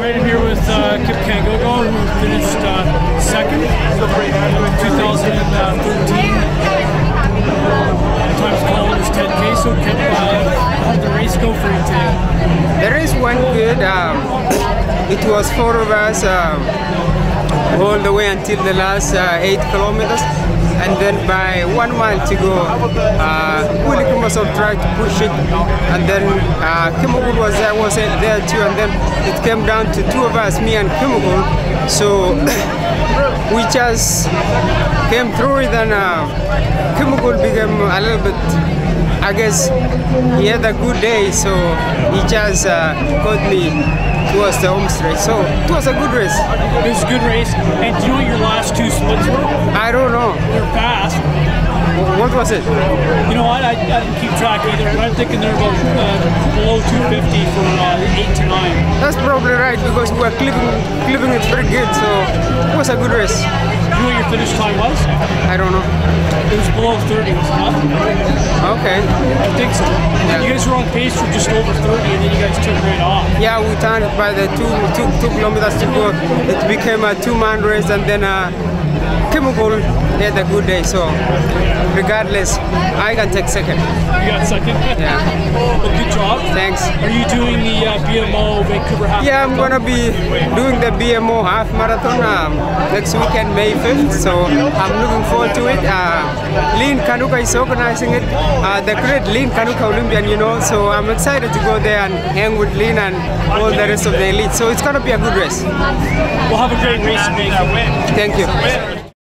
Right here with uh, Kip Kangogo, who finished uh, second in 2013. Times Colonist 10K. So, Kip, uh, how did the race go for you today? The race went good. Um, it was four of us um, all the way until the last uh, eight kilometers. And then by one mile to go, Willie Kumasov tried to push it, and then uh, Kimogul was there, was there too, and then it came down to two of us, me and Kimogul. So we just came through it, and uh, Kimogul became a little bit I guess he had a good day, so he just uh, caught me towards the home stretch. So it was a good race. It was a good race. And do you know what your last two splits were? I don't know. They're fast. What was it? You know what? I, I didn't keep track either, but I'm thinking they're about uh, below 250 for uh, 8 to 9. That's probably right because we were clipping, clipping it pretty good, so it was a good race. Do you know what your finish time was? I don't know. It was below 30, was it not? Okay. I think so. Yeah. You guys were on pace for just over 30, and then you guys took right off. Yeah, we turned by the two, two, two kilometers to go. It became a two-man race, and then uh, Kimogul had a good day. So regardless, I can take second. You got second? Yeah. well, good job. Thanks. Are you doing the uh, BMO Vancouver Half Yeah, I'm gonna be doing the BMO half marathon um, next weekend, May 5th. So I'm looking forward to it. Uh, Lynn Kanuka is organizing it. Uh, the great Lynn Kanuka Olympian, you know. So I'm excited to go there and hang with Lynn and all the rest of the elite. So it's gonna be a good race. We'll have a great race. Thank you.